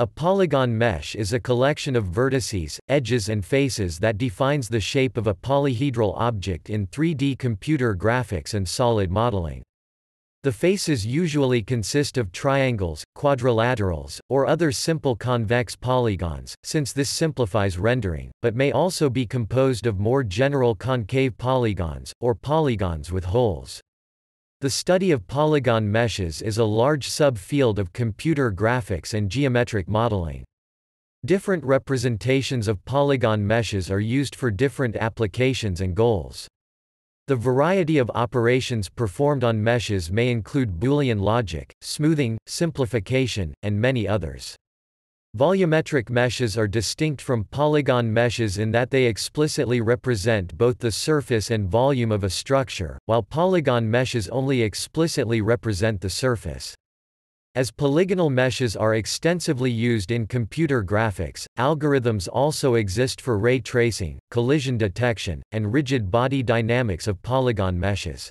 A polygon mesh is a collection of vertices, edges and faces that defines the shape of a polyhedral object in 3D computer graphics and solid modeling. The faces usually consist of triangles, quadrilaterals, or other simple convex polygons, since this simplifies rendering, but may also be composed of more general concave polygons, or polygons with holes. The study of polygon meshes is a large subfield of computer graphics and geometric modeling. Different representations of polygon meshes are used for different applications and goals. The variety of operations performed on meshes may include Boolean logic, smoothing, simplification, and many others. Volumetric meshes are distinct from polygon meshes in that they explicitly represent both the surface and volume of a structure, while polygon meshes only explicitly represent the surface. As polygonal meshes are extensively used in computer graphics, algorithms also exist for ray tracing, collision detection, and rigid body dynamics of polygon meshes.